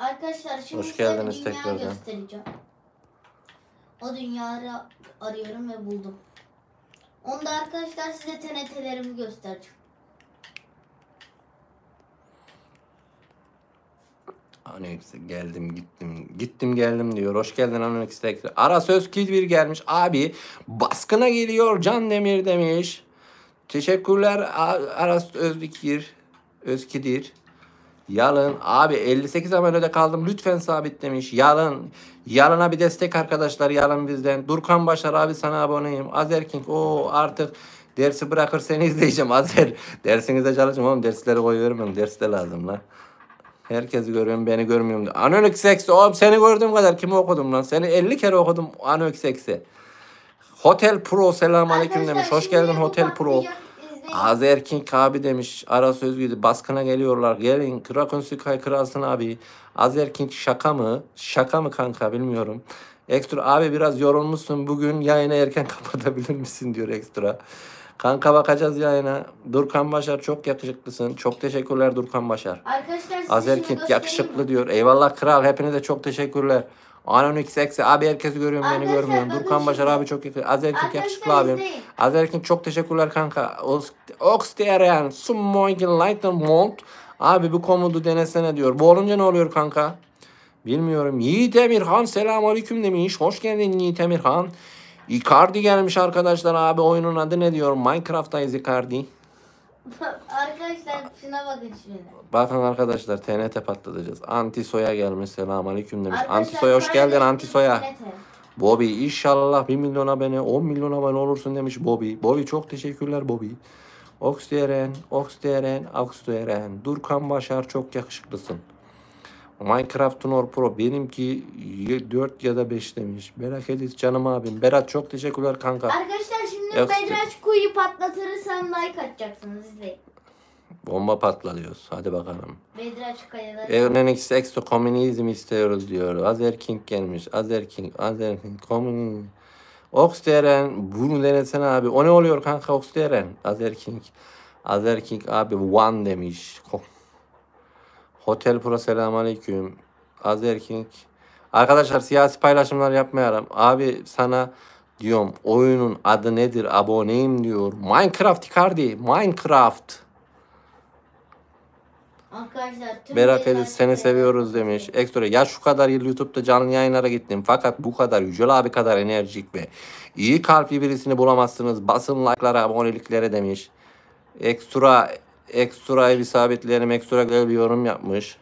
Arkadaşlar şimdi Hoş size bir dünya tekrardan. göstereceğim. O dünyayı arıyorum ve buldum. Onda arkadaşlar size TNT'lerimi göstereceğim. Annex geldim gittim. Gittim geldim diyor. Hoş geldin Annex tekrar. Ara söz bir gelmiş. Abi baskına geliyor Can Demir demiş. Teşekkürler Aras Özdikir. Özkidir. Yalın. Abi 58 ameliyede kaldım. Lütfen sabit demiş. Yalın. Yalın'a bir destek arkadaşlar. Yalın bizden. Durkan Başar abi sana aboneyim. Azer King. o artık dersi bırakır seni izleyeceğim. Azer dersinize çalışacağım oğlum. Dersleri koyuyorum. Ders de lazım lan. Herkesi görüyorum beni görmüyorum. Anonik seksi. Oğlum seni gördüğüm kadar kimi okudum lan? Seni 50 kere okudum Anonik seksi. Hotel Pro selam aleyküm demiş. Hoş geldin Hotel Pro. patlayacak. Azer King abi demiş. Ara söz gibi baskına geliyorlar. Gelin Krakon Sky kralsın abi. Azer King şaka mı? Şaka mı kanka bilmiyorum. Ekstra abi biraz yorulmuşsun. Bugün yayını erken kapatabilir misin diyor Ekstra. Kanka bakacağız yayına. Durkan Başar çok yakışıklısın. Çok teşekkürler Durkan Başar. Arkadaşlar Azer King yakışıklı mi? diyor. Eyvallah kral. Hepinize çok teşekkürler. Anonik seksi. Abi herkesi görüyorum beni Arkadaşlar görmüyorum. bakın Durkan Başar şimdi. abi çok yakışıklı. Azer King yakışıklı Arkadaşlar abim. izleyin. Azer King çok teşekkürler kanka. Oxterian, Summoing Lightenmont. Abi bu komodu denesene diyor. Bu olunca ne oluyor kanka? Bilmiyorum. Yiğit Emirhan selamünaleyküm demiş. Hoş geldin Yiğit Emirhan. Icardi gelmiş arkadaşlar abi. Oyunun adı ne diyor? Minecraft'tayız Icardi. Arkadaşlar şuna bakın şimdi. Bakın arkadaşlar TNT patlatacağız. Antisoya gelmiş selamünaleyküm demiş. Arkadaşlar, Antisoya hoş geldin Antisoya. TNT. Bobby inşallah 1 milyon abone 10 milyon abone olursun demiş Bobby. Bobby çok teşekkürler Bobby. Oxderen, Oxderen, Oxderen. Durkan Başar çok yakışıklısın. Minecraft Tunor Pro benimki 4 ya da 5 demiş. Berat Edis canım abim. Berat çok teşekkürler kanka. Arkadaşlar şimdi Yok, Bedraç kuyu patlatırırsam like atacaksınız izleyin. Bomba patlatıyoruz. Hadi bakalım. Bedraç kayaları. Extra komünizm istiyoruz diyor. Azer King gelmiş. Azer King, Azer King, komünizm. Oxderen, bunu denesene abi. O ne oluyor kanka Oxderen? Azer King. Azer King abi one demiş. Hotel Pro selamünaleyküm. Azer King. Arkadaşlar siyasi paylaşımlar yapmayalım. Abi sana diyorum oyunun adı nedir aboneyim diyor. Minecraft Icardi. Minecraft. Arkadaşlar tüm Berat seni seviyoruz demiş. Ekstra ya şu kadar yıl YouTube'da canlı yayınlara gittim. Fakat bu kadar Yücel abi kadar enerjik ve iyi kalpli birisini bulamazsınız. Basın like'lara, aboneliklere demiş. Ekstra ekstra bir sabitleyelim. Ekstra güzel bir yorum yapmış.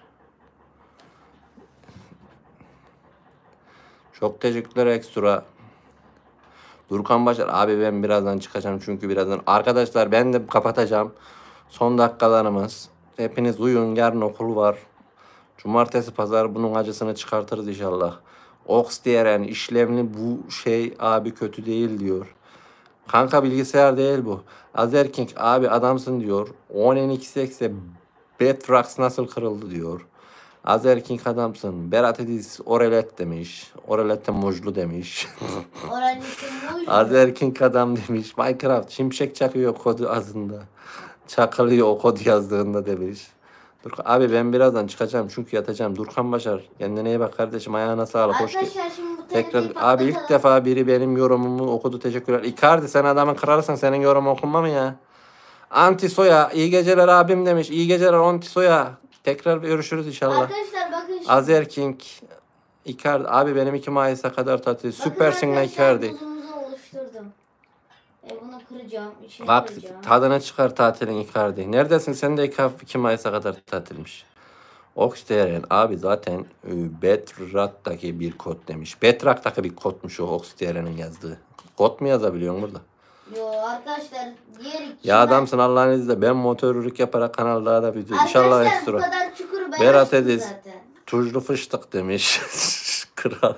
Çok teşekkürler ekstra. Durkan Başar abi ben birazdan çıkacağım çünkü birazdan. Arkadaşlar ben de kapatacağım. Son dakikalarımız. Hepiniz uyuyun yarın okul var. Cumartesi pazar bunun acısını çıkartırız inşallah. Ox diyen işlevli bu şey abi kötü değil diyor. Kanka bilgisayar değil bu. Azer King abi adamsın diyor. 10 NXX'e Betrax nasıl kırıldı diyor. Azer King adamsın. Berat Edis Orelet demiş. Orelet'te mujlu demiş. Oranın için buydu. Azer King adam demiş. Minecraft şimşek çakıyor kodu ağzında. Çakılıyor o kod yazdığında demiş. Dur, abi ben birazdan çıkacağım çünkü yatacağım. Durkan Başar kendine iyi bak kardeşim ayağına sağlık. Hoş geldin. Arkadaşlar şimdi bu Tekrar abi ilk defa biri benim yorumumu okudu teşekkürler. Icardi sen adamın kralısın senin yorumu okunma mı ya? Anti Soya iyi geceler abim demiş. İyi geceler Anti Soya. Tekrar görüşürüz inşallah. Arkadaşlar bakın şimdi. Azer King. Icardi abi benim iki Mayıs'a kadar tatil. Süpersin lan Icardi. buzumuzu oluşturdum. E bunu kıracağım. içine Bak kıracağım. tadına çıkar tatilin Icardi. Neredesin? Sen de iki, iki Mayıs'a kadar tatilmiş. Oxteren abi zaten e, Betrat'taki bir kod demiş. Betrak'taki bir kodmuş o Oxteren'in yazdığı. Kod mu yazabiliyorsun burada? Yo arkadaşlar diğer iki. Ya adamsın Allah'ın izniyle ben motorluk yaparak kanalda da video. İnşallah Arkadaşlar bu ekstra. kadar çukuru ben Berat açtım Ediz. zaten. Tuzlu fıştık demiş. Kral.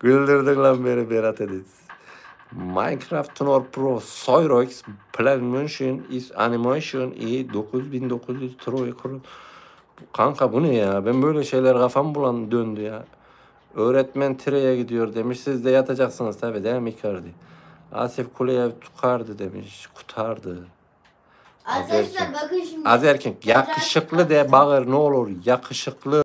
Güldürdün lan beni Berat Ediz. Minecraft Tunor Pro Soyrox Planmotion is Animation i 9900 Troy Kanka bu ne ya? Ben böyle şeyler kafam bulan döndü ya. Öğretmen Tire'ye gidiyor demiş. Siz de yatacaksınız tabii değil mi Icardi? Asif Kuleyev tukardı demiş. Kutardı. Arkadaşlar bakın şimdi. Azerkin yakışıklı de bağır ne olur yakışıklı.